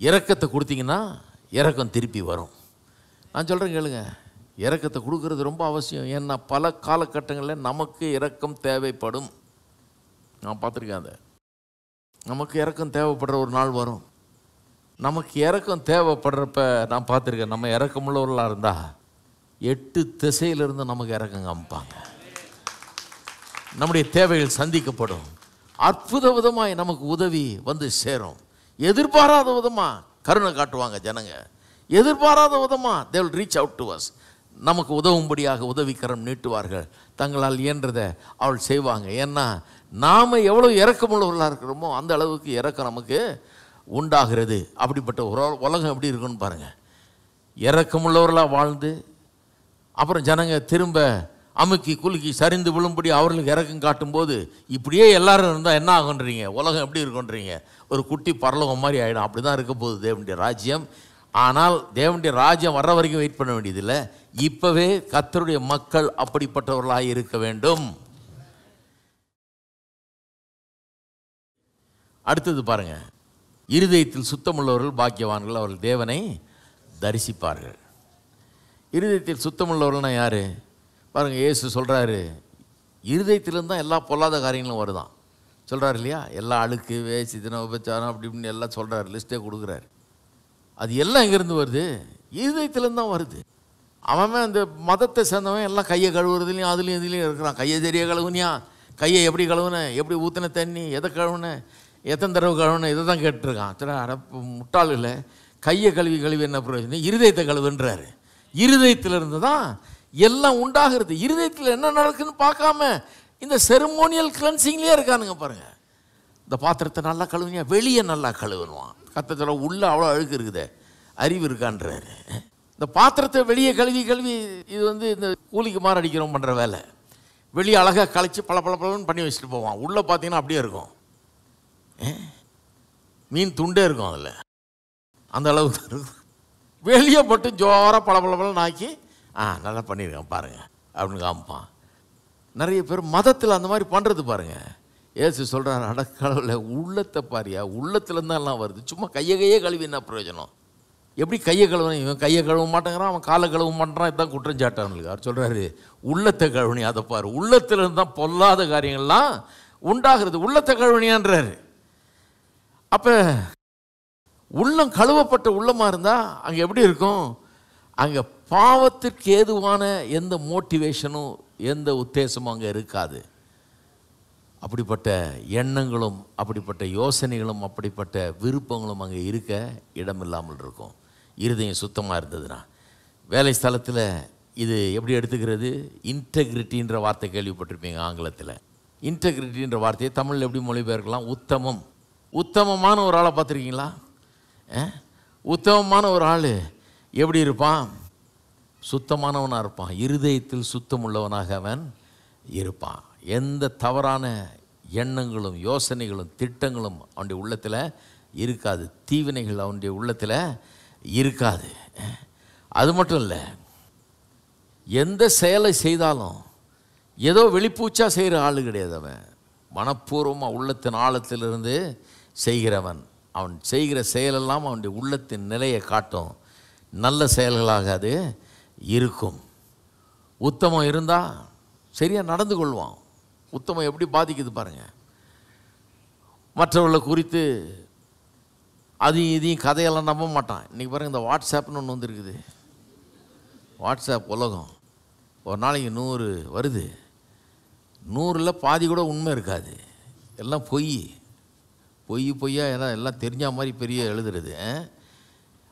இறக்கத்தை கொடுத்தீங்கன்னா இறக்கம் திருப்பி வரும். நான் சொல்கிறேன் கேளுங்க. இறக்கத்தை கொடுக்கறது ரொம்ப அவசியம். ஏன்னா பல காலகட்டங்களில் நமக்கு இறக்கம் தேவைப்படும். நான் பார்த்துருக்கேன் அதை. நமக்கு இறக்கம் தேவைப்படுற ஒரு நாள் வரும். நமக்கு இறக்கம் தேவைப்படுறப்ப நான் பார்த்துருக்கேன் நம்ம இறக்கமுள்ளவர்களாக இருந்தால் எட்டு திசையிலிருந்து நமக்கு இறக்கம் காமிப்பாங்க. நம்முடைய தேவைகள் சந்திக்கப்படும். அற்புத விதமாய் நமக்கு உதவி வந்து சேரும். எதிர்பாராத விதமாக கருணை காட்டுவாங்க ஜனங்க. எதிர்பாராத விதமாக they will reach out to us நமக்கு உதவும்படியாக உதவிக்கரம் நீட்டுவார்கள். தங்களால் இயன்றதை அவள் செய்வாங்க. ஏன்னா நாம் எவ்வளோ இறக்கமுள்ளவர்களாக இருக்கிறோமோ அந்த அளவுக்கு இறக்கம் நமக்கு உண்டாகிறது. அப்படிப்பட்ட ஒரு உலகம் எப்படி இருக்குன்னு பாருங்கள் இறக்கமுள்ளவர்களாக வாழ்ந்து அப்புறம் ஜனங்க திரும்ப அமுக்கி குலுக்கி சரிந்து விழும்படி அவர்களுக்கு இறக்கம் காட்டும்போது இப்படியே எல்லாரும் இருந்தால் என்ன ஆகுன்றீங்க உலகம் எப்படி இருக்குன்றீங்க ஒரு குட்டி பரலோகம் மாதிரி ஆகிடும் அப்படி தான் இருக்க போகுது தேவனுடைய ராஜ்யம். ஆனால் தேவனுடைய ராஜ்யம் வர்ற வரைக்கும் வெயிட் பண்ண வேண்டியதில்லை. இப்போவே கத்தருடைய மக்கள் அப்படிப்பட்டவர்களாக இருக்க வேண்டும். அடுத்தது பாருங்கள் இருதயத்தில் சுத்தமுள்ளவர்கள் பாக்கியவான்கள். அவர்கள் தேவனை தரிசிப்பார்கள். இருதயத்தில் சுத்தமுள்ளவர்கள்னா யார்? பாருங்கள் இயேசு சொல்கிறாரு இருதயத்திலிருந்து தான் எல்லா பொல்லாத காரியங்களும் வருதான். சொல்கிறார் இல்லையா? எல்லா அழுக்கு வேசி தின உபச்சாரம் அப்படி இப்படின்னு எல்லாம் சொல்கிறாரு லிஸ்ட்டே கொடுக்குறாரு. அது எல்லாம் எங்கேருந்து வருது? இருதயத்திலேருந்து தான் வருது. அவன் அந்த மதத்தை சேர்ந்தவன் எல்லாம் கையை கழுவுறதுலையும் அதுலேயும் இதுலேயும் இருக்கிறான். கையை தெரிய கழுவுனியா? கையை எப்படி கழுவுன? எப்படி ஊற்றின தண்ணி? எதை கழுவுன? எத்தனை தடவை கழுவுன? இதை தான் கேட்டுருக்கான். சரி அடப்பு முட்டாளில் கையை கழுவி கழுவி என்ன பிரயோஜனம்? இருதயத்தை கழுவுன்றாரு. இருதயத்திலிருந்து தான் எல்லாம் உண்டாகிறது. இருதயத்தில் என்ன நடக்குன்னு பார்க்காம இந்த செரமோனியல் கிளன்சிங்லேயே இருக்கானுங்க பாருங்கள் இந்த பாத்திரத்தை நல்லா கழுவுனியா? வெளியே நல்லா கழுவணுவான் கத்தத்தில் உள்ளே அவ்வளோ அழுக்கு இருக்குதே. அறிவு இருக்கான்றாரு. இந்த பாத்திரத்தை வெளியே கழுவி கழுவி இது வந்து இந்த கூலிக்கு மாறு அடிக்கிறோம் பண்ணுற வேலை. வெளியே அழகாக கழிச்சு பல பல பலன்னு பண்ணி வச்சுட்டு போவான். உள்ளே பார்த்தீங்கன்னா அப்படியே இருக்கும். மீன் துண்டே இருக்கும் அதில். அந்த அளவுக்கு இருக்கும். வெளியே போட்டு ஜோராக பல பல ஆக்கி ஆ நல்லா பண்ணியிருக்கேன் பாருங்கள் அப்படின்னு காமிப்பான். நிறைய பேர் மதத்தில் அந்த மாதிரி பண்ணுறது பாருங்கள் ஏசு சொல்கிறார் அடக்கடவுள உள்ளத்தை பாரியா? உள்ளத்துலேருந்து எல்லாம் வருது. சும்மா கையை கையே கழுவி என்ன பிரயோஜனம்? எப்படி கையை கழுவணும் இவன் கையை கழுவ மாட்டேங்கிறான் அவன் காலை கழுவ மாட்டேறான் இதான் குற்றம் அவர் சொல்கிறாரு உள்ளத்தை கழுவணி அதை பாரு. உள்ளத்துலேருந்து தான் பொல்லாத காரியங்கள்லாம் உண்டாகிறது. உள்ளத்தை கழுவணியான்றாரு அப்போ உள்ளம் கழுவப்பட்ட உள்ளமாக இருந்தால் அங்கே எப்படி இருக்கும்? அங்கே பாவத்திற்கு ஏதுவான எந்த மோட்டிவேஷனும் எந்த உத்தேசமும் அங்கே இருக்காது. அப்படிப்பட்ட எண்ணங்களும் அப்படிப்பட்ட யோசனைகளும் அப்படிப்பட்ட விருப்பங்களும் அங்கே இருக்க இடமில்லாமல் இருக்கும். இருதயம் சுத்தமாக இருந்ததுன்னா. வேலை ஸ்தலத்தில் இது எப்படி எடுத்துக்கிறது? இன்டெகிரிட்டின்ற வார்த்தை கேள்விப்பட்டிருப்பீங்க ஆங்கிலத்தில். இன்டெகிரிட்டின்ற வார்த்தையை தமிழில் எப்படி மொழிபெயர்க்கலாம்? உத்தமம். உத்தமமான ஒரு ஆளை பார்த்துருக்கீங்களா? உத்தமமான ஒரு ஆள். எப்படி இருப்பான்? சுத்தமானவனாக இருப்பான். இருதயத்தில் சுத்தமுள்ளவனாக அவன் இருப்பான். எந்த தவறான எண்ணங்களும் யோசனைகளும் திட்டங்களும் அவனுடைய உள்ளத்தில் இருக்காது. தீவினைகள் அவனுடைய உள்ளத்தில் இருக்காது. அது மட்டும் இல்லை எந்த செயலை செய்தாலும் ஏதோ வெளிப்பூச்சா செய்கிற ஆள் கிடையாது அவன். மனப்பூர்வமாக உள்ளத்தின் ஆழத்திலிருந்து செய்கிறவன். அவன் செய்கிற செயலெல்லாம் அவனுடைய உள்ளத்தின் நிலையை காட்டும். நல்ல செயல்களாக அது இருக்கும். உத்தமம் இருந்தால் சரியாக நடந்து கொள்வான். உத்தமம் எப்படி பாதிக்குது பாருங்கள் மற்றவர்களை குறித்து அதையும் இதையும் கதையெல்லாம் நம்ப மாட்டான். இன்றைக்கி பாருங்கள் இந்த வாட்ஸ்அப்னு ஒன்று வந்துருக்குது. வாட்ஸ்அப் உலகம். ஒரு நாளைக்கு நூறு வருது. நூறில் பாதி கூட உண்மை இருக்காது. எல்லாம் பொய். பொய் பொய்யா எல்லாம் எல்லாம் தெரிஞ்ச மாதிரி பெரிய எழுதுறது ஆ?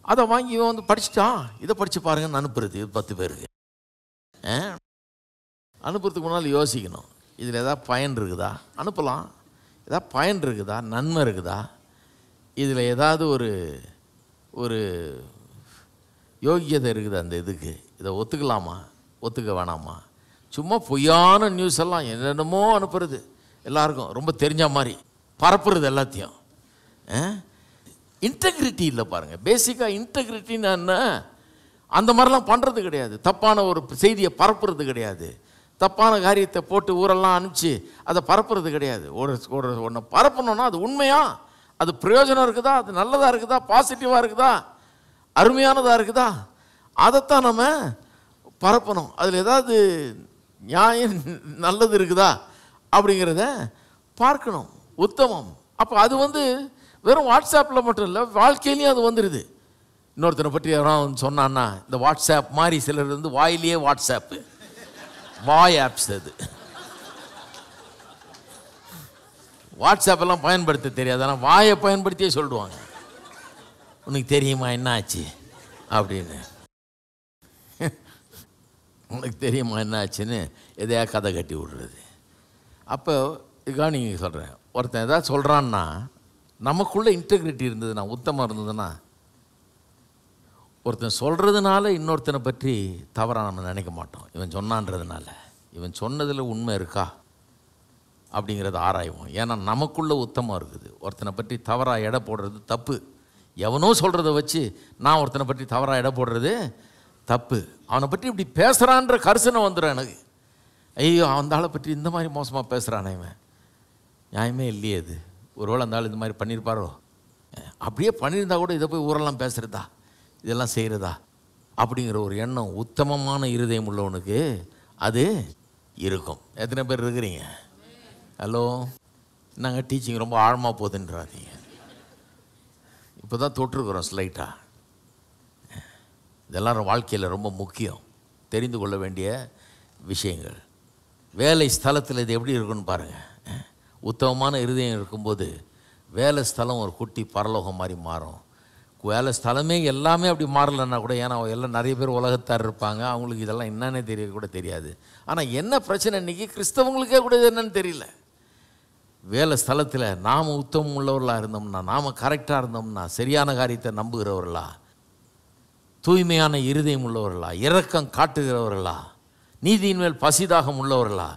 அதை வாங்கி இவன் வந்து படிச்சுட்டான். இதை படித்து பாருங்கன்னு அனுப்புறது இது பத்து பேருக்கு. ஆ? அனுப்புறதுக்கு முன்னால் யோசிக்கணும். இதில் ஏதாவது பயன் இருக்குதா? அனுப்பலாம். ஏதாவது பயன் இருக்குதா? நன்மை இருக்குதா? இதில் ஏதாவது ஒரு ஒரு யோகியதை இருக்குது அந்த இதுக்கு. இதை ஒத்துக்கலாமா? ஒத்துக்க வேணாமா? சும்மா பொய்யான நியூஸ் எல்லாம் என்னென்னமோ அனுப்புறது. எல்லாருக்கும் ரொம்ப தெரிஞ்ச மாதிரி. பரப்புறது எல்லாத்தையும். இன்டெகிரிட்டி இல்லை பாருங்கள் பேசிக்காக இன்டெகிரிட்டின்னு என்ன? அந்த மாதிரிலாம் பண்ணுறது கிடையாது. தப்பான ஒரு செய்தியை பரப்புறது கிடையாது. தப்பான காரியத்தை போட்டு ஊரெல்லாம் அனுப்பிச்சு அதை பரப்புறது கிடையாது. ஒரு ஒரு ஒன்று பரப்பணும்னா அது உண்மையாக அது பிரயோஜனம் இருக்குதா? அது நல்லதாக இருக்குதா? பாசிட்டிவாக இருக்குதா? அருமையானதாக இருக்குதா? அதைத்தான் நம்ம பரப்பணும். அதில் ஏதாவது நியாயம் நல்லது இருக்குதா? அப்படிங்கிறத பார்க்கணும். உத்தமம். அப்போ அது வந்து வெறும் வாட்ஸ்அப்பில் மட்டும் இல்லை வாழ்க்கையிலையும் அது வந்துடுது இன்னொருத்தனை பற்றி யாரும் சொன்னான்னா இந்த வாட்ஸ்அப் மாதிரி சிலர் வந்து வாயிலேயே வாட்ஸ்அப்பு வாய் ஆப்ஸ் அது. வாட்ஸ்அப்பெல்லாம் பயன்படுத்த தெரியாது ஆனால் வாயை பயன்படுத்தியே சொல்லிடுவாங்க உனக்கு தெரியுமா என்ன ஆச்சு? அப்படின்னு. உனக்கு தெரியுமா என்ன ஆச்சுன்னு எதையா கதை கட்டி விடுறது. அப்போ இதுக்காக நீங்கள் சொல்கிறேன் ஒருத்தன் எதாவது சொல்கிறான்னா நமக்குள்ளே இன்டெகிரிட்டி இருந்ததுன்னா உத்தமம் இருந்ததுன்னா ஒருத்தன் சொல்கிறதுனால இன்னொருத்தனை பற்றி தவறாக நம்ம நினைக்க மாட்டோம். இவன் சொன்னான்றதுனால. இவன் சொன்னதில் உண்மை இருக்கா? அப்படிங்கிறத ஆராய்வோம். ஏன்னா நமக்குள்ளே உத்தமம் இருக்குது. ஒருத்தனை பற்றி தவறாக எடை போடுறது தப்பு. எவனோ சொல்கிறத வச்சு நான் ஒருத்தனை பற்றி தவறாக எடை போடுறது தப்பு. அவனை பற்றி இப்படி பேசுகிறான்ற கரிசனை வந்துடும் எனக்கு. ஐயோ அந்த ஆளை பற்றி இந்த மாதிரி மோசமாக பேசுகிறானே இவன். நியாயமே இல்லையே அது ஒருவேளை அந்த ஆள் இந்த மாதிரி பண்ணியிருப்பாரோ? அப்படியே பண்ணியிருந்தா கூட இதை போய் ஊரெல்லாம் பேசுகிறதா இதெல்லாம் செய்கிறதா அப்படிங்கிற ஒரு எண்ணம் உத்தமமான இருதயம் உள்ளவனுக்கு அது இருக்கும். எத்தனை பேர் இருக்கிறீங்க? ஹலோ? நாங்கள் டீச்சிங் ரொம்ப ஆழமாக போகுதுன்றாதீங்க. இப்போ தான் தொட்டிருக்கிறோம் ஸ்லைட்டாக இதெல்லாம் வாழ்க்கையில் ரொம்ப முக்கியம். தெரிந்து கொள்ள வேண்டிய விஷயங்கள். வேலை ஸ்தலத்தில் இது எப்படி இருக்குன்னு பாருங்கள் உத்தமமான இருதயம் இருக்கும்போது வேலை ஸ்தலம் ஒரு குட்டி பரலோகம் மாதிரி மாறும். வேலை ஸ்தலமே எல்லாமே அப்படி மாறலைன்னா கூட ஏன்னா எல்லாம் நிறைய பேர் உலகத்தார் இருப்பாங்க. அவங்களுக்கு இதெல்லாம் என்னன்னே தெரிய கூட தெரியாது. ஆனால் என்ன பிரச்சனை இன்னைக்கு? கிறிஸ்தவங்களுக்கே கூட இது என்னன்னு தெரியல. வேலை ஸ்தலத்தில் நாம் உத்தமம் உள்ளவர்களாக இருந்தோம்னா நாம் கரெக்டாக இருந்தோம்னா சரியான காரியத்தை நம்புகிறவர்களா? தூய்மையான இருதயம் உள்ளவர்களா? இரக்கம் காட்டுகிறவர்களா? நீதியின் மேல் பசிதாகம் உள்ளவர்களா?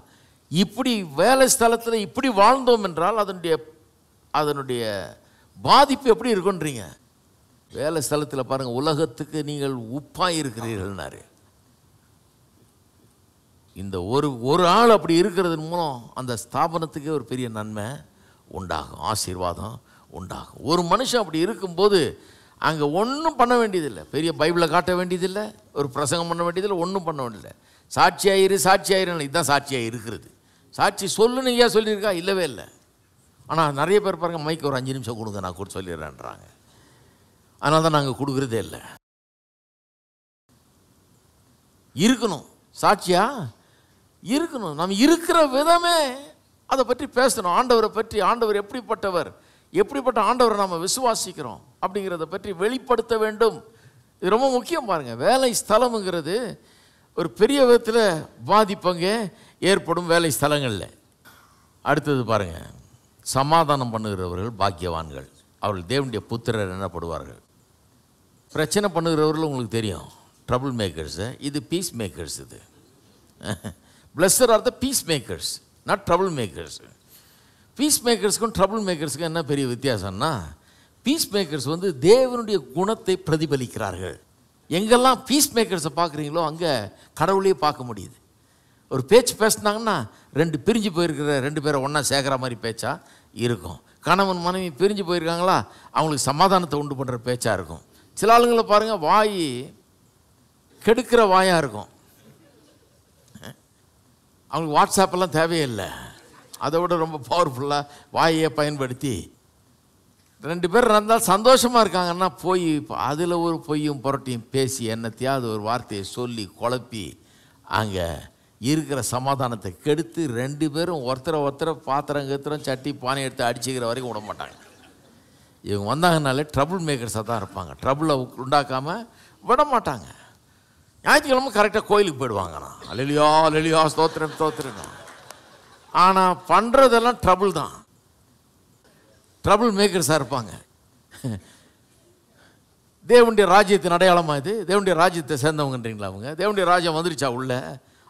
இப்படி வேலை ஸ்தலத்தில் இப்படி வாழ்ந்தோம் என்றால் அதனுடைய அதனுடைய பாதிப்பு எப்படி இருக்குன்றீங்க வேலை ஸ்தலத்தில் பாருங்கள் உலகத்துக்கு நீங்கள் உப்பாக இருக்கிறீர்கள்னாரு இந்த ஒரு ஒரு ஆள் அப்படி இருக்கிறதன் மூலம் அந்த ஸ்தாபனத்துக்கே ஒரு பெரிய நன்மை உண்டாகும் ஆசீர்வாதம் உண்டாகும். ஒரு மனுஷன் அப்படி இருக்கும்போது அங்கே ஒன்றும் பண்ண வேண்டியதில்லை. பெரிய பைபிளை காட்ட வேண்டியதில்லை ஒரு பிரசங்கம் பண்ண வேண்டியதில்லை ஒன்றும் பண்ண வேண்டியதில்லை. சாட்சியாயிரு சாட்சியாயிரு இதுதான் சாட்சியாக இருக்கிறது. சாட்சி சொல்லுன்னு ஐயா சொல்லியிருக்கா? இல்லவே இல்லை. ஆனால் நிறைய பேர் பாருங்கள் மைக்கு ஒரு அஞ்சு நிமிஷம் கொடுங்க நான் கூட சொல்லிடுறேன்றாங்க. அதனால தான் நாங்கள் கொடுக்குறதே இல்லை. இருக்கணும். சாட்சியா? இருக்கணும். நம்ம இருக்கிற விதமே அதை பற்றி பேசணும். ஆண்டவரை பற்றி ஆண்டவர் எப்படிப்பட்டவர் எப்படிப்பட்ட ஆண்டவரை நாம் விசுவாசிக்கிறோம் அப்படிங்கிறத பற்றி வெளிப்படுத்த வேண்டும். இது ரொம்ப முக்கியம் பாருங்கள் வேலை ஸ்தலம்ங்கிறது ஒரு பெரிய விதத்தில் பாதிப்பங்க ஏற்படும் வேலை ஸ்தலங்களில். அடுத்தது பாருங்கள் சமாதானம் பண்ணுகிறவர்கள் பாக்கியவான்கள். அவர்கள் தேவனுடைய புத்திரர் எனப்படுவார்கள். பிரச்சனை பண்ணுகிறவர்கள் உங்களுக்கு தெரியும். ட்ரபிள் மேக்கர்ஸு இது பீஸ் மேக்கர்ஸ் இது. Blessed are the peace makers not trouble makers peace மேக்கர்ஸுக்கும் trouble மேக்கர்ஸுக்கும் என்ன பெரிய வித்தியாசம்னா பீஸ் மேக்கர்ஸ் வந்து தேவனுடைய குணத்தை பிரதிபலிக்கிறார்கள். எங்கெல்லாம் பீஸ் மேக்கர்ஸை பார்க்குறீங்களோ அங்கே கடவுளையே பார்க்க முடியுது. ஒரு பேச்சு பேசினாங்கன்னா ரெண்டு பிரிஞ்சு போயிருக்கிற ரெண்டு பேரை ஒன்றா சேர்க்குற மாதிரி பேச்சா இருக்கும். கணவன் மனைவி பிரிஞ்சு போயிருக்காங்களா அவங்களுக்கு சமாதானத்தை உண்டு பண்ணுற பேச்சாக இருக்கும். சில ஆளுங்களை பாருங்கள் வாய் கெடுக்கிற வாயாக இருக்கும். அவங்களுக்கு வாட்ஸ்அப்பெல்லாம் தேவையில்லை. அதை விட ரொம்ப பவர்ஃபுல்லாக வாயை பயன்படுத்தி ரெண்டு பேர் இருந்தால் சந்தோஷமாக இருக்காங்கன்னா போய் அதில் ஒரு பொய்யும் புரட்டியும் பேசி என்னத்தையாவது ஒரு வார்த்தையை சொல்லி குழப்பி அங்கே இருக்கிற சமாதானத்தை கெடுத்து ரெண்டு பேரும் ஒருத்தரை ஒருத்தரை பாத்திரம் கத்திரம் சட்டி பானை எடுத்து அடிச்சுக்கிற வரைக்கும் விட மாட்டாங்க. இவங்க வந்தாங்கனாலே ட்ரபுள் மேக்கர்ஸாக தான் இருப்பாங்க. ட்ரபுளை உண்டாக்காமல் விட மாட்டாங்க. ஞாயிற்றுக்கிழமை கரெக்டாக கோயிலுக்கு போயிடுவாங்கண்ணா அலலியா அலலியா ஸ்தோத்திரம் ஸ்தோத்திரம். ஆனால் பண்ணுறதெல்லாம் ட்ரபுள் தான். ட்ரபுள் மேக்கர்ஸாக இருப்பாங்க. தேவனுடைய ராஜ்யத்தின் அடையாளமாக இது? தேவனுடைய ராஜ்யத்தை சேர்ந்தவங்கன்றீங்களா அவங்க? தேவனுடைய ராஜ்யம் வந்துருச்சா உள்ளே?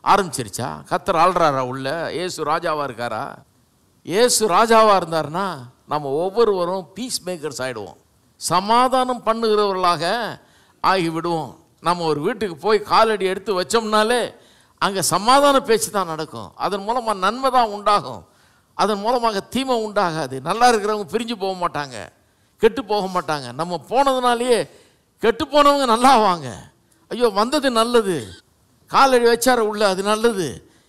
ஆரம்பிச்சிருச்சா? கத்தர் ஆள்றாரா உள்ள? ஏசு ராஜாவாக இருக்காரா? ஏசு ராஜாவாக இருந்தாருன்னா நம்ம ஒவ்வொருவரும் பீஸ் மேக்கர்ஸ் ஆகிடுவோம் சமாதானம் பண்ணுகிறவர்களாக ஆகி விடுவோம் நம்ம ஒரு வீட்டுக்கு போய் காலடி எடுத்து வச்சோம்னாலே அங்கே சமாதான பேச்சு தான் நடக்கும். அதன் மூலமாக நன்மை தான் உண்டாகும். அதன் மூலமாக தீமை உண்டாகாது. நல்லா இருக்கிறவங்க பிரிஞ்சு போக மாட்டாங்க. கெட்டு போக மாட்டாங்க. நம்ம போனதுனாலேயே கெட்டு போனவங்க நல்லா ஆவாங்க ஐயோ வந்தது நல்லது. காலடி வச்சார் உள்ள அது நல்லது.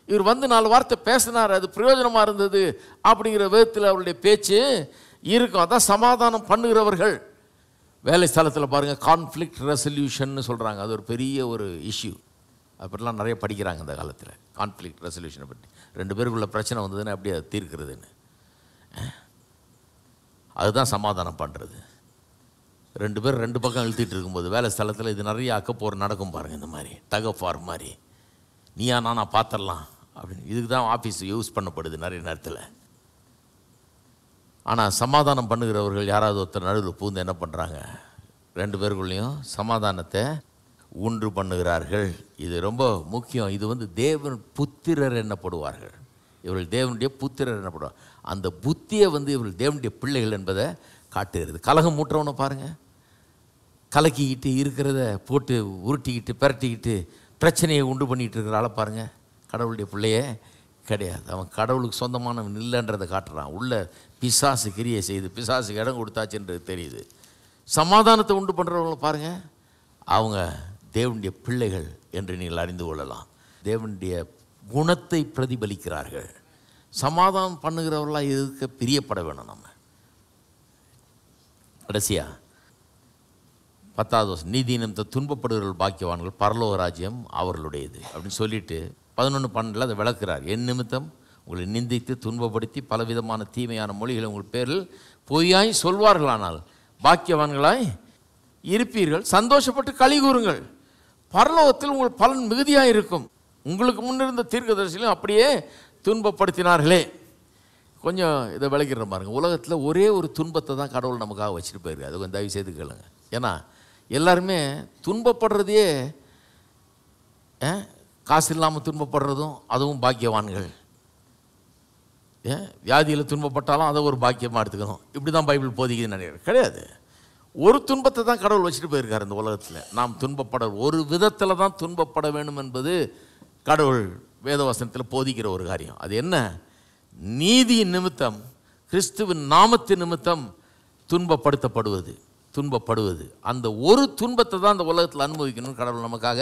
இவர் வந்து நாலு வார்த்தை பேசினார் அது பிரயோஜனமாக இருந்தது அப்படிங்கிற விதத்தில் அவருடைய பேச்சு இருக்கும். அதான் சமாதானம் பண்ணுகிறவர்கள். வேலை ஸ்தலத்தில் பாருங்கள் கான்ஃப்ளிக்ட் ரெசல்யூஷன்னு சொல்கிறாங்க அது ஒரு பெரிய ஒரு இஷ்யூ அப்படிலாம் நிறைய படிக்கிறாங்க இந்த காலத்தில். கான்ஃப்ளிக்ட் ரெசல்யூஷனை பற்றி. ரெண்டு பேருக்குள்ள பிரச்சனை வந்ததுன்னு எப்படி அதை தீர்க்கிறதுன்னு. அதுதான் சமாதானம் பண்ணுறது ரெண்டு பேர் ரெண்டு பக்கம் இழுத்துட்டு இருக்கும்போது வேலை ஸ்தலத்தில் இது நிறைய அக்கப்போர் நடக்கும் பாருங்கள் இந்த மாதிரி. தகஃபார் மாதிரி. நீயா நானா பார்த்துடலாம் அப்படின்னு. இதுக்கு தான் ஆஃபீஸ் யூஸ் பண்ணப்படுது நிறைய நேரத்தில். ஆனால் சமாதானம் பண்ணுகிறவர்கள் யாராவது ஒருத்தர் நடுவில் பூந்து என்ன பண்ணுறாங்க ரெண்டு பேருக்குள்ளேயும் சமாதானத்தை ஒன்று பண்ணுகிறார்கள். இது ரொம்ப முக்கியம். இது வந்து தேவன் புத்திரர் என்னப்படுவார்கள். இவர்கள் தேவனுடைய புத்திரர் என்னப்படுவார். அந்த புத்தியை வந்து இவர்கள் தேவனுடைய பிள்ளைகள் என்பதை காட்டுகிறது. கலகம் மூட்டுறவனை பாருங்கள் கலக்கிக்கிட்டு இருக்கிறத போட்டு உருட்டிக்கிட்டு பிரட்டிக்கிட்டு பிரச்சனையை உண்டு பண்ணிக்கிட்டு இருக்கிற ஆளை பாருங்கள் கடவுளுடைய பிள்ளையே கிடையாது. அவன் கடவுளுக்கு சொந்தமானவன் இல்லைன்றதை காட்டுறான். உள்ள பிசாசு கிரியை செய்து பிசாசுக்கு இடம் கொடுத்தாச்சுன்றது தெரியுது. சமாதானத்தை உண்டு பண்ணுறவங்கள பாருங்கள் அவங்க தேவனுடைய பிள்ளைகள் என்று நீங்கள் அறிந்து கொள்ளலாம். தேவனுடைய குணத்தை பிரதிபலிக்கிறார்கள். சமாதானம் பண்ணுகிறவர்களாக இருக்க பிரியப்பட வேணும் நம்ம. கடைசியாக பத்தாவது வருஷம் நீதி நிமித்த துன்பப்படுகிறவர்கள் பாக்கியவான்கள் பரலோக ராஜ்யம் அவர்களுடையது. அப்படின்னு சொல்லிட்டு பதினொன்று பன்னெண்டில் அதை விளக்குறார். என் நிமித்தம் உங்களை நிந்தித்து துன்பப்படுத்தி பலவிதமான தீமையான மொழிகளை உங்கள் பேரில் பொய்யாய் சொல்வார்களானால் பாக்கியவான்களாய் இருப்பீர்கள். சந்தோஷப்பட்டு களி கூறுங்கள். பரலோகத்தில் உங்கள் பலன் மிகுதியாக இருக்கும். உங்களுக்கு முன்னிருந்த தீர்க்கதரிசிகளும் அப்படியே துன்பப்படுத்தினார்களே. கொஞ்சம் இதை விளக்கிடுற பாருங்க. உலகத்தில் ஒரே ஒரு துன்பத்தை தான் கடவுள் நமக்காக வச்சுட்டு போயிருக்கு அது கொஞ்சம் தயவு செய்து கேளுங்க. ஏன்னா எல்லாருமே துன்பப்படுறதையே காசு இல்லாமல் துன்பப்படுறதும் அதுவும் பாக்கியவான்கள். ஏன் வியாதியில் துன்பப்பட்டாலும் அதை ஒரு பாக்கியமாக எடுத்துக்கணும். இப்படி தான் பைபிள் போதிக்குதுன்னு நினைக்கிறேன். கிடையாது. ஒரு துன்பத்தை தான் கடவுள் வச்சுட்டு போயிருக்கார் இந்த உலகத்தில். நாம் துன்பப்பட ஒரு விதத்தில் தான் துன்பப்பட வேண்டும் என்பது கடவுள் வேதவசனத்தில் போதிக்கிற ஒரு காரியம். அது என்ன? நீதியின் நிமித்தம் கிறிஸ்துவின் நாமத்தின் நிமித்தம் துன்பப்படுத்தப்படுவது. துன்பப்படுவது. அந்த ஒரு துன்பத்தை தான் அந்த உலகத்தில் அனுபவிக்கணும் கடவுள் நமக்காக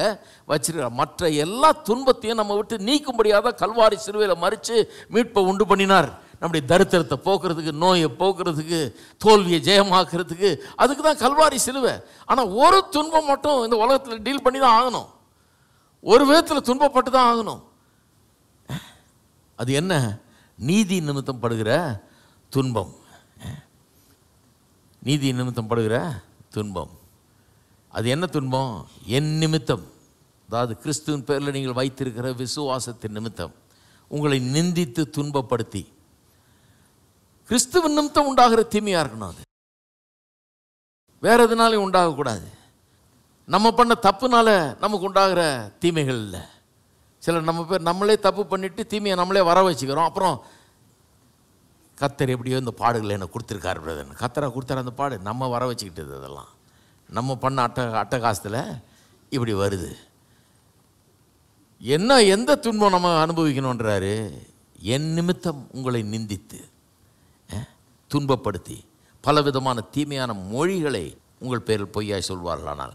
வச்சிருக்கிறார். மற்ற எல்லா துன்பத்தையும் நம்ம விட்டு நீக்கும்படியாக தான் கல்வாரி சிறுவையில் மறித்து மீட்பை உண்டு பண்ணினார். நம்முடைய தரித்திரத்தை போக்குறதுக்கு நோயை போக்குறதுக்கு தோல்வியை ஜெயமாக்குறதுக்கு அதுக்கு தான் கல்வாரி சிலுவை. ஆனால் ஒரு துன்பம் மட்டும் இந்த உலகத்தில் டீல் பண்ணி தான் ஆகணும். ஒரு விதத்தில் துன்பப்பட்டு தான் ஆகணும். அது என்ன? நீதி நிமித்தம் படுகிற துன்பம். நீதி நிமித்தம் படுகிற துன்பம். அது என்ன துன்பம்? என் நிமித்தம். அதாவது கிறிஸ்துவின் பேரில் நீங்கள் வைத்திருக்கிற விசுவாசத்தின் நிமித்தம். உங்களை நிந்தித்து துன்பப்படுத்தி. கிறிஸ்துவின் நிமித்தம் உண்டாகிற தீமையாக இருக்கணும் அது. வேற எதுனாலையும் உண்டாகக்கூடாது நம்ம பண்ண தப்புனால நமக்கு உண்டாகிற தீமைகள் இல்லை. சில நம்ம பேர் நம்மளே தப்பு பண்ணிவிட்டு தீமையை நம்மளே வர வச்சுக்கிறோம். அப்புறம் கத்தர் எப்படியோ இந்த பாடுகளை எனக்கு கொடுத்துருக்காரு பிரதர் கத்தரை கொடுத்தாரு அந்த பாடு. நம்ம வர வச்சுக்கிட்டது அதெல்லாம். நம்ம பண்ண அட்ட அட்டகாசத்தில் இப்படி வருது. என்ன எந்த துன்பம் நம்ம அனுபவிக்கணுன்றாரு என் நிமித்தம் உங்களை நிந்தித்து துன்பப்படுத்தி பலவிதமான தீமையான மொழிகளை உங்கள் பேரில் பொய்யாய் சொல்வார்களானால்.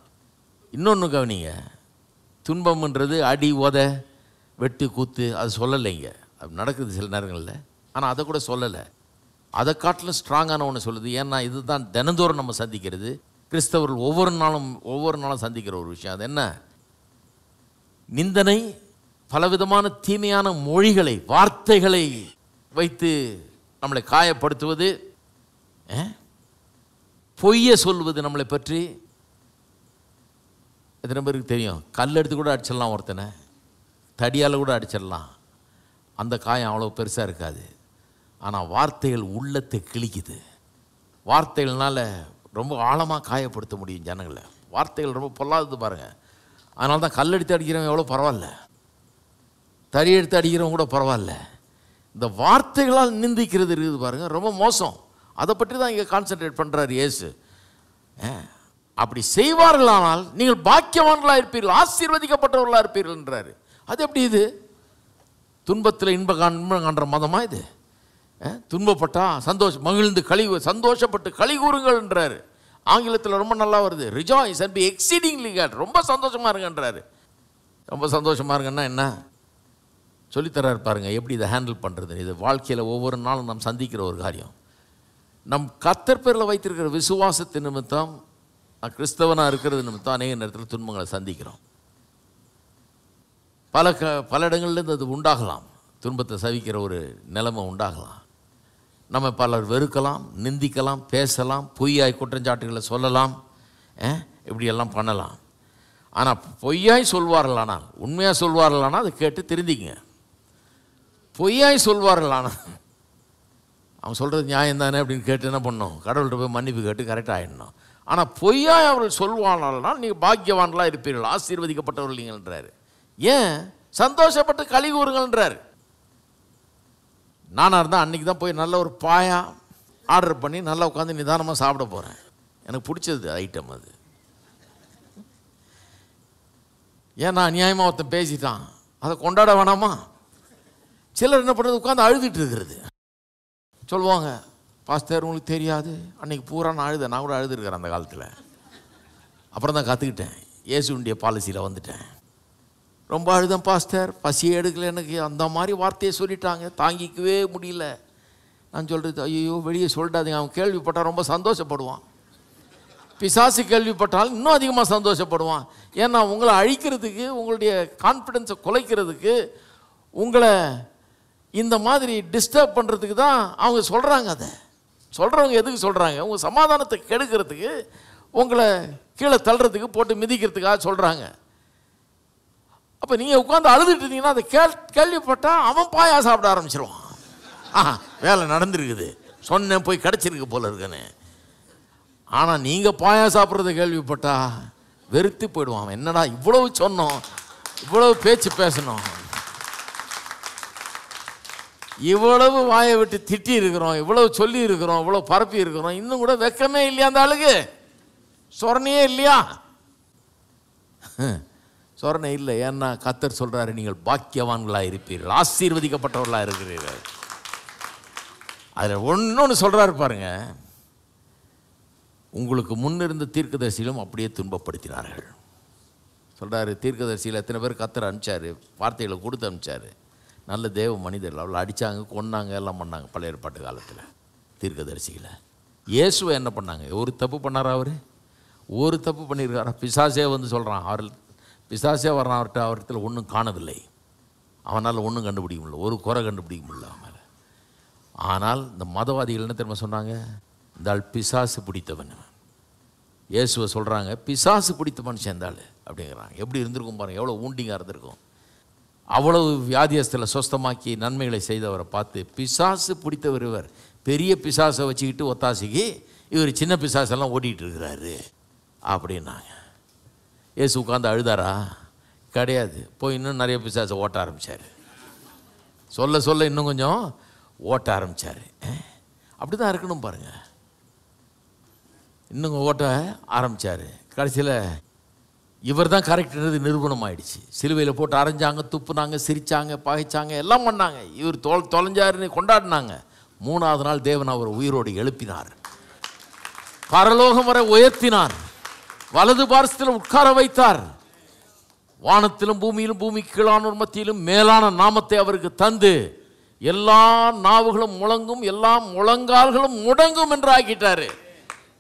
இன்னொன்று கவனிங்க. துன்பம்ன்றது அடி உத வெட்டு கூத்து அது சொல்லலைங்க. அது நடக்குது சில நேரங்களில். ஆனால் அதை கூட சொல்லலை. அதை காட்டிலும் ஸ்ட்ராங்கான ஒன்று சொல்லுது. ஏன்னா இதுதான் தினந்தோறும் நம்ம சந்திக்கிறது. கிறிஸ்தவர்கள் ஒவ்வொரு நாளும் ஒவ்வொரு நாளும் சந்திக்கிற ஒரு விஷயம். அது என்ன? நிந்தனை பலவிதமான தீமையான மொழிகளை வார்த்தைகளை வைத்து நம்மளை காயப்படுத்துவது பொய்யை சொல்வது நம்மளை பற்றி எத்தனை பேருக்கு தெரியும்? கல் எடுத்து கூட அடிச்சிடலாம் ஒருத்தனை. தடியால் கூட அடிச்சிடலாம். அந்த காயம் அவ்வளோ பெருசாக இருக்காது. ஆனால் வார்த்தைகள் உள்ளத்தை கிழிக்குது. வார்த்தைகள்னால ரொம்ப ஆழமாக காயப்படுத்த முடியும் ஜனங்களை. வார்த்தைகள் ரொம்ப பொல்லாதது பாருங்கள் அதனால தான் கல் எடுத்து அடிக்கிறவன் எவ்வளோ பரவாயில்ல. தறி எடுத்து அடிக்கிறவங்க கூட பரவாயில்ல. இந்த வார்த்தைகளால் நிந்திக்கிறது இருக்குது பாருங்கள் ரொம்ப மோசம். அதை பற்றி தான் இங்கே கான்சென்ட்ரேட் பண்ணுறாரு இயேசு. அப்படி செய்வார்களானால் நீங்கள் பாக்கியவான்களாக இருப்பீர்கள் ஆசீர்வதிக்கப்பட்டவர்களாக இருப்பீர்கள்ன்றாரு. அது எப்படி இது? துன்பத்தில் இன்ப காண் இன்பம் காண்ற மதமா இது? துன்பப்பட்டா சந்தோஷம் மகிழ்ந்து களி சந்தோஷப்பட்டு களி கூறுங்கள்ன்றாரு ஆங்கிலத்தில் ரொம்ப நல்லா வருது. Rejoice and be exceedingly glad ரொம்ப சந்தோஷமா இருங்கன்றாரு. ரொம்ப சந்தோஷமாக இருங்கன்னா என்ன? சொல்லித்தராரு பாருங்கள் எப்படி இதை ஹேண்டில் பண்ணுறது இது வாழ்க்கையில் ஒவ்வொரு நாளும் நாம் சந்திக்கிற ஒரு காரியம். நம் கத்தர் பேரில் வைத்திருக்கிற விசுவாசத்து நிமித்தம் நான் கிறிஸ்தவனாக இருக்கிறது நிமித்தம் அநேக நேரத்தில் துன்பங்களை சந்திக்கிறோம். பல க பல இடங்கள்லேருந்து அது உண்டாகலாம். துன்பத்தை சவிக்கிற ஒரு நிலைமை உண்டாகலாம். நம்ம பலர் வெறுக்கலாம் நிந்திக்கலாம் பேசலாம் பொய்யாய் குற்றஞ்சாட்டுகளை சொல்லலாம் இப்படியெல்லாம் பண்ணலாம். ஆனால் பொய்யாய் சொல்வார்களானால் உண்மையாக சொல்வார்களானால் அதை கேட்டு திருந்திங்க பொய்யாய் சொல்வார்களானால் அவன் சொல்கிறது நியாயம் தானே அப்படின்னு கேட்டு என்ன பண்ணணும்? கடவுள்கிட்ட போய் மன்னிப்பு கேட்டு கரெக்டாக ஆகிடணும் ஆனால் பொய்யாய் அவர்கள் சொல்வானால்னால் நீங்கள் பாக்கியவான்களாக இருப்பீர்கள் ஆசீர்வதிக்கப்பட்டவர்கள் நீங்கள்ன்றாரு ஏன்? சந்தோஷப்பட்டு களி கூறுங்கள்ன்றாரு நானாக இருந்தால் அன்றைக்கி தான் போய் நல்ல ஒரு பாயா ஆர்டர் பண்ணி நல்லா உட்காந்து நிதானமாக சாப்பிட போகிறேன் எனக்கு பிடிச்சது ஐட்டம் அது. ஏன் நான் அநியாயமாக ஒருத்தன் பேசிட்டான். அதை கொண்டாட வேணாமா? சிலர் என்ன பண்ணுறது உட்காந்து அழுதுட்டு இருக்கிறது. சொல்லுவாங்க பாஸ்டர் உங்களுக்கு தெரியாது. அன்றைக்கி பூரா நான் அழுத நான் கூட அழுதுருக்கிறேன் அந்த காலத்தில். அப்புறம் தான் கற்றுக்கிட்டேன் இயேசுடைய பாலிசியில் வந்துட்டேன். ரொம்ப அழுதம் பாஸ்டர். பசியே எடுக்கல எனக்கு. அந்த மாதிரி வார்த்தையை சொல்லிட்டாங்க. தாங்கிக்கவே முடியல. நான் சொல்கிறது ஐயோ வெளியே சொல்லிட்டாதீங்க அவன் கேள்விப்பட்டால் ரொம்ப சந்தோஷப்படுவான். பிசாசு கேள்விப்பட்டால் இன்னும் அதிகமாக சந்தோஷப்படுவான். ஏன்னா உங்களை அழிக்கிறதுக்கு உங்களுடைய கான்ஃபிடென்ஸை குலைக்கிறதுக்கு உங்களை இந்த மாதிரி டிஸ்டர்ப் பண்ணுறதுக்கு தான் அவங்க சொல்கிறாங்க அதை. சொல்கிறவங்க எதுக்கு சொல்கிறாங்க உங்கள் சமாதானத்தை கெடுக்கிறதுக்கு உங்களை கீழே தள்ளுறதுக்கு போட்டு மிதிக்கிறதுக்காக சொல்கிறாங்க அப்போ நீங்கள் உட்காந்து அழுதுட்டு இருந்தீங்கன்னா அதை கேள் கேள்விப்பட்டால் அவன் பாயா சாப்பிட ஆரம்பிச்சிருவான். ஆ வேலை நடந்திருக்குது. சொன்னேன் போய் கிடச்சிருக்கு போல இருக்கேன்னு. ஆனால் நீங்கள் பாயா சாப்பிட்றத கேள்விப்பட்டா வெறுத்து போயிடுவான் அவன். என்னடா இவ்வளவு சொன்னோம் இவ்வளவு பேச்சு பேசணும். இவ்வளவு வாயை விட்டு திட்டி இருக்கிறோம் இவ்வளவு சொல்லி இருக்கிறோம் இவ்வளவு பரப்பி இருக்கிறோம். இன்னும் கூட வெக்கமே இல்லையா அந்த ஆளுக்கு? சொரணியே இல்லையா? சொரணை இல்லை. ஏன்னா கத்தர் சொல்கிறாரு நீங்கள் பாக்கியவான்களாக இருப்பீர்கள். ஆசீர்வதிக்கப்பட்டவர்களாக இருக்கிறீர்கள். அதில் ஒன்று சொல்கிறாரு பாருங்க. உங்களுக்கு முன்னிருந்த தீர்க்கதரிசியிலும் அப்படியே துன்பப்படுத்தினார்கள். சொல்கிறாரு தீர்க்கதரிசியில் எத்தனை பேர் கத்தர் அனுப்பிச்சாரு? வார்த்தைகளை கொடுத்து அனுப்பிச்சாரு. நல்ல தேவ மனிதர்கள். அவளை அடித்தாங்க கொன்னாங்க எல்லாம் பண்ணாங்க பழைய ஏற்பாட்டு காலத்தில். தீர்க்கதரிசிகளை. இயேசுவை என்ன பண்ணாங்க? ஒரு தப்பு பண்ணாரா அவர்? ஒரு தப்பு பண்ணியிருக்காரா? பிசாசே வந்து சொல்கிறான் அவர் பிசாசே வர்றான் அவர்கிட்ட அவர்கிட்ட ஒன்றும் காணவில்லை. அவனால் ஒன்றும் கண்டுபிடிக்க முடியல ஒரு குறை கண்டுபிடிக்க முடியல அவன் ஆனால் இந்த மதவாதிகள் என்ன தெரியுமா சொன்னாங்க? இந்த ஆள் பிசாசு பிடித்தவன் இயேசுவை சொல்கிறாங்க பிசாசு பிடித்த மனுஷன் இந்த ஆள் அப்படிங்கிறாங்க. எப்படி இருந்திருக்கும் பாருங்கள் எவ்வளோ ஊண்டிங்காக இருந்திருக்கும். அவ்வளவு வியாதியஸ்தில் சொஸ்தமாக்கி நன்மைகளை செய்தவரை பார்த்து பிசாசு பிடித்தவர் இவர். பெரிய பிசாசை வச்சுக்கிட்டு ஒத்தாசிக்கு இவர் சின்ன பிசாசெல்லாம் ஓட்டிகிட்டு இருக்கிறாரு அப்படின்னாங்க. ஏசு உட்காந்து அழுதாரா? கிடையாது. போய் இன்னும் நிறைய பிசாசை ஓட்ட ஆரம்பிச்சார். சொல்ல சொல்ல இன்னும் கொஞ்சம் ஓட்ட ஆரம்பிச்சார். அப்படி தான் இருக்கணும் பாருங்கள் இன்னும் ஓட்ட ஆரம்பித்தார் கடைசியில் இவர் தான் கரெக்டுன்றது நிரூபணம் ஆயிடுச்சு சிலுவையில் போட்டு அரைஞ்சாங்க துப்புனாங்க சிரித்தாங்க பகைச்சாங்க எல்லாம் பண்ணாங்க. இவர் தொல் தொலைஞ்சாருன்னு கொண்டாடினாங்க. மூணாவது நாள் தேவன் அவர் உயிரோடு எழுப்பினார். பரலோகம் வரை உயர்த்தினார். வலது பாரசத்தில் உட்கார வைத்தார். வானத்திலும் பூமியிலும் பூமிக்கு கீழானோர் மத்தியிலும் மேலான நாமத்தை அவருக்கு தந்து எல்லா நாவுகளும் முழங்கும் எல்லா முழங்கால்களும் முடங்கும் என்று ஆக்கிட்டாரு.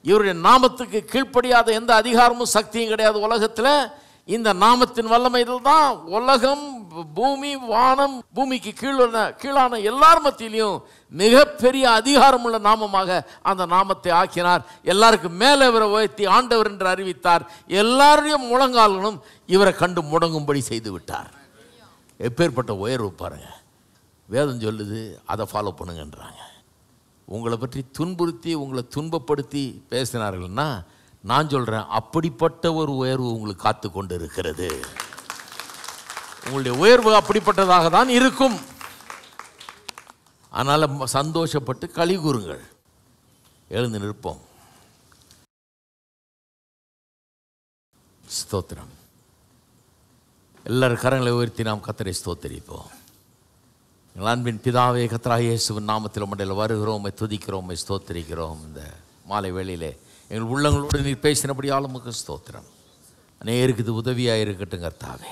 இவருடைய நாமத்துக்கு கீழ்ப்படியாத எந்த அதிகாரமும் சக்தியும் கிடையாது உலகத்தில். இந்த நாமத்தின் வல்லமையில் தான் உலகம் பூமி வானம் பூமிக்கு கீழான கீழான எல்லார் மத்தியிலையும் மிகப்பெரிய அதிகாரமுள்ள நாமமாக அந்த நாமத்தை ஆக்கினார். எல்லாருக்கும் மேலே இவரை உயர்த்தி ஆண்டவர் என்று அறிவித்தார். எல்லாருடைய முழங்கால்களும் இவரை கண்டு முடங்கும்படி செய்து விட்டார். எப்பேற்பட்ட உயர்வு பாருங்க. வேதம் சொல்லுது அதை ஃபாலோ பண்ணுங்கன்றாங்க. உங்களை பற்றி துன்புறுத்தி உங்களை துன்பப்படுத்தி பேசினார்கள்னா நான் சொல்கிறேன் அப்படிப்பட்ட ஒரு உயர்வு உங்களுக்கு காத்து கொண்டு இருக்கிறது உங்களுடைய உயர்வு அப்படிப்பட்டதாக தான் இருக்கும். அதனால் சந்தோஷப்பட்டு களி கூறுங்கள். எழுந்து நிற்போம். ஸ்தோத்திரம். எல்லாரும் கரங்களை உயர்த்தி நாம் கத்தரை ஸ்தோத்தரிப்போம். எங்கள் அன்பின் பிதாவே கத்ரா இயேசுவின் நாமத்தில் மண்டையில் வருகிறோம் துதிக்கிறோம் ஸ்தோத்தரிக்கிறோம். இந்த மாலை வேளையிலே எங்கள் உள்ளங்களோடு நீர் பேசினபடியால் உமக்கு ஸ்தோத்திரம். அநேகருக்கு இது உதவியாக இருக்கட்டும் கர்த்தாவே.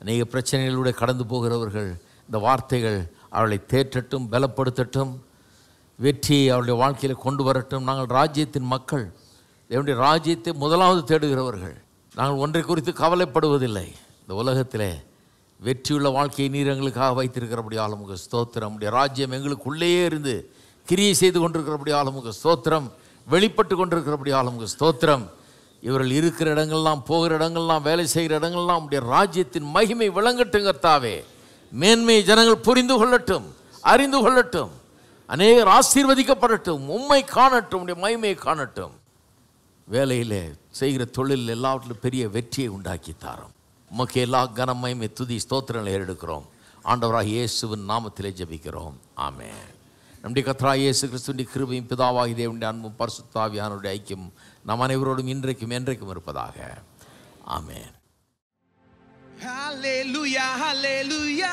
அநேக பிரச்சனைகளோடு கடந்து போகிறவர்கள் இந்த வார்த்தைகள் அவளை தேற்றட்டும் பலப்படுத்தட்டும் வெற்றியை அவளுடைய வாழ்க்கையில் கொண்டு வரட்டும். நாங்கள் ராஜ்யத்தின் மக்கள். தேவனுடைய ராஜ்யத்தை முதலாவது தேடுகிறவர்கள். நாங்கள் ஒன்றை குறித்து கவலைப்படுவதில்லை. இந்த உலகத்திலே வெற்றியுள்ள வாழ்க்கையை நீர் எங்களுக்காக வைத்திருக்கிறபடி ஆளுமுக ஸ்தோத்திரம். உடைய ராஜ்யம் எங்களுக்குள்ளேயே இருந்து கிரியை செய்து கொண்டிருக்கிறபடி ஆளுமுக ஸ்தோத்திரம். வெளிப்பட்டு கொண்டிருக்கிறபடியால் உங்க ஸ்தோத்திரம். இவர்கள் இருக்கிற இடங்கள்லாம் போகிற இடங்கள்லாம் வேலை செய்கிற இடங்கள்லாம் உடைய ராஜ்யத்தின் மகிமை விளங்கட்டும் கர்த்தாவே. மேன்மை ஜனங்கள் புரிந்து கொள்ளட்டும் அறிந்து கொள்ளட்டும் அநேகர் ஆசீர்வதிக்கப்படட்டும் உண்மை காணட்டும் உடைய மகிமையை காணட்டும். வேலையில் செய்கிற தொழில் எல்லாவற்றிலும் பெரிய வெற்றியை உண்டாக்கி தாரோம். உமக்கு எல்லா கனமையுமே துதி ஸ்தோத்திரங்களை ஏறெடுக்கிறோம். ஆண்டவராக இயேசுவின் நாமத்திலே ஜெபிக்கிறோம். ஆமே நம்முடைய கத்ராய் இயேசு கிறிஸ்துவின் கிருபையும் பிதாவாகி தேவனுடைய அன்பும் பரிசுத்தாவியானுடைய ஐக்கியம் நம் அனைவரோடும் இன்றைக்கும் என்றைக்கும் இருப்பதாக ஆமேன் Hallelujah, hallelujah.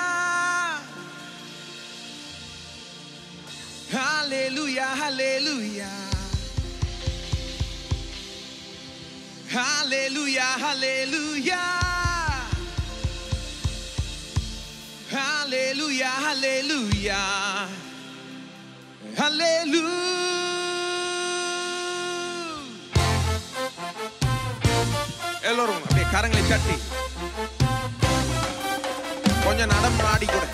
Hallelujah, hallelujah. Hallelujah, hallelujah. Hallelujah, hallelujah. Hallelujah. எல்லோரும் அப்படியே கரங்களை தட்டி கொஞ்சம் நடம் ஆடி கூட